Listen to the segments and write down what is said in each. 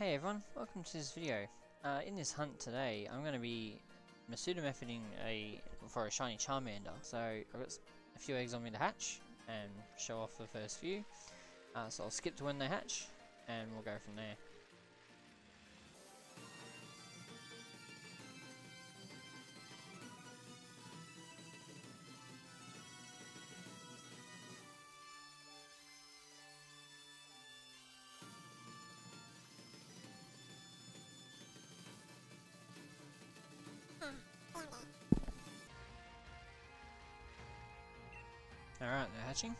Hey everyone, welcome to this video. Uh, in this hunt today, I'm going to be Masuda methoding a for a shiny Charmander. So I've got a few eggs on me to hatch and show off the first few. Uh, so I'll skip to when they hatch and we'll go from there. Alright, they're hatching.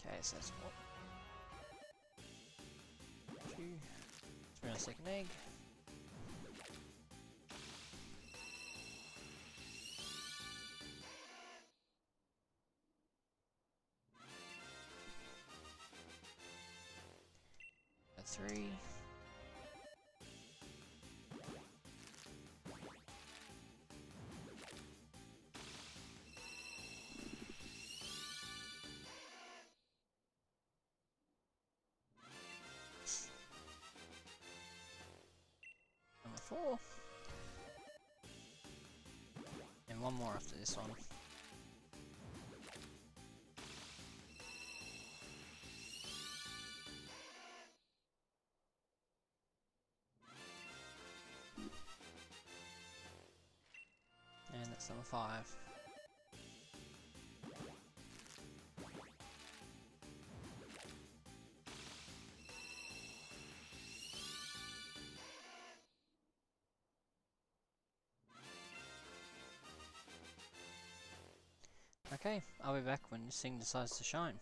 Okay, so that's what? Two. Bring a second egg. Three. Number four. And one more after this one. Five. Okay, I'll be back when this thing decides to shine.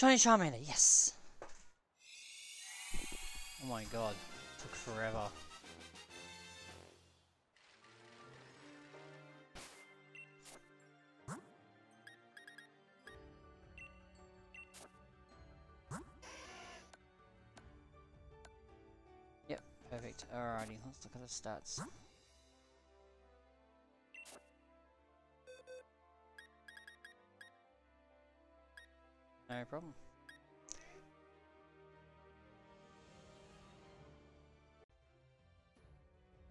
Shiny Charmander, yes! Oh my god, took forever. Yep, perfect. Alrighty, let's look at the stats. No problem.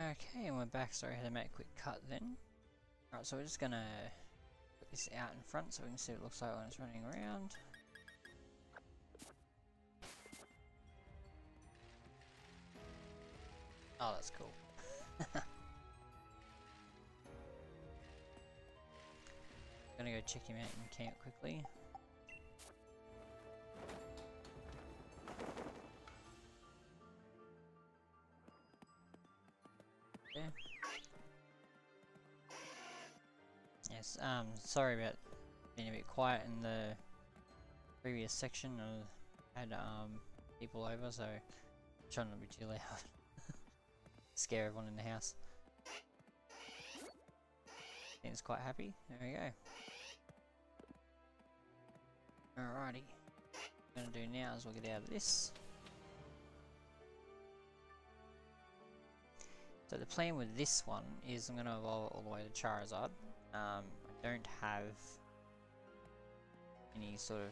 Okay, and we're back. Sorry, I had to make a quick cut then. Alright, so we're just gonna put this out in front so we can see what it looks like when it's running around. Oh, that's cool. gonna go check him out in camp quickly. Um, sorry about being a bit quiet in the previous section. I had um, people over, so trying not to be too loud. Scare everyone in the house. Seems quite happy. There we go. Alrighty. What I'm gonna do now is we'll get out of this. So the plan with this one is I'm going to evolve it all the way to Charizard. Um, don't have any sort of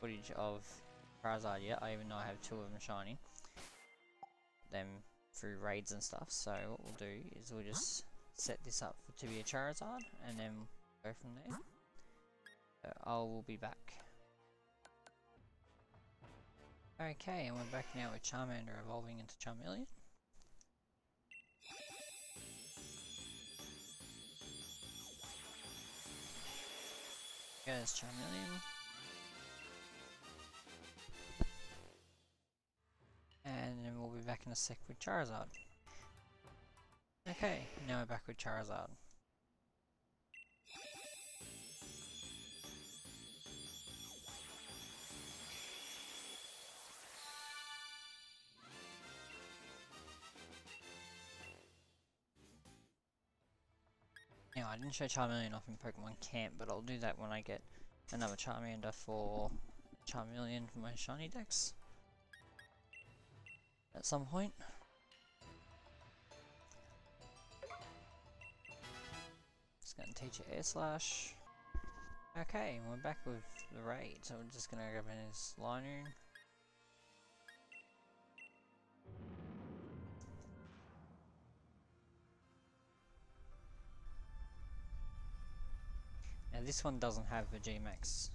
footage of Charizard yet, I even though I have two of them shiny. Them through raids and stuff, so what we'll do is we'll just set this up for, to be a Charizard, and then go from there. So I will be back. Okay, and we're back now with Charmander evolving into Charmeleon. There's Charmeleon. And then we'll be back in a sec with Charizard. Okay, now we're back with Charizard. Now, I didn't show Charmeleon off in Pokemon Camp, but I'll do that when I get another Charmander for Charmeleon for my shiny dex. At some point. Just gonna teach it Air Slash. Okay, we're back with the raid, so we're just gonna grab in his Linoone. Now this one doesn't have a G-Max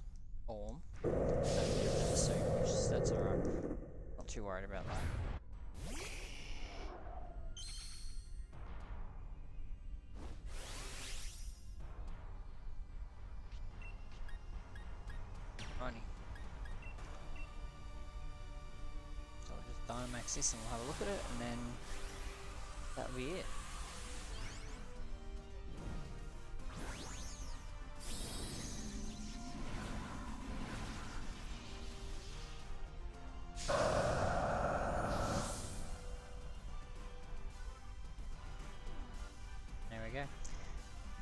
form, so that's alright. Not too worried about that. So just Dynamax this and we'll have a look at it and then that'll be it.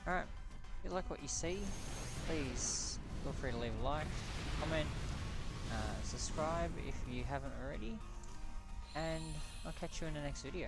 Alright, if you like what you see, please feel free to leave a like, comment, uh, subscribe if you haven't already, and I'll catch you in the next video.